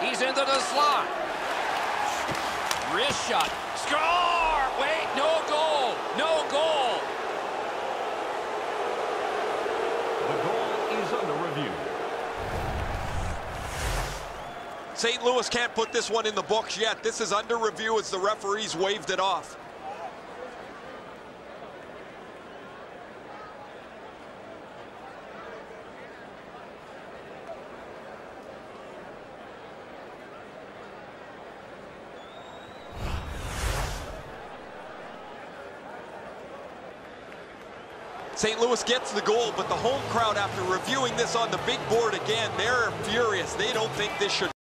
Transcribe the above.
He's into the slot. Wrist shot. Score! Wait, no goal. No goal. The goal is under review. St. Louis can't put this one in the books yet. This is under review as the referees waved it off. St. Louis gets the goal, but the home crowd, after reviewing this on the big board again, they're furious. They don't think this should